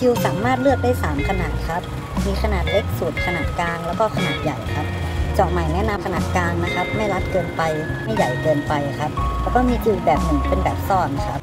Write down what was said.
จิวสามารถเลือกได้ 3 ขนาดครับ มีขนาดเล็กสุดขนาดกลางแล้วก็ขนาดใหญ่ครับเจาะใหม่แนะนำขนาดกลางนะครับ ไม่รัดเกินไปไม่ใหญ่เกินไปครับ แล้วก็มีจิวแบบหนึ่งเป็นแบบซ่อนครับ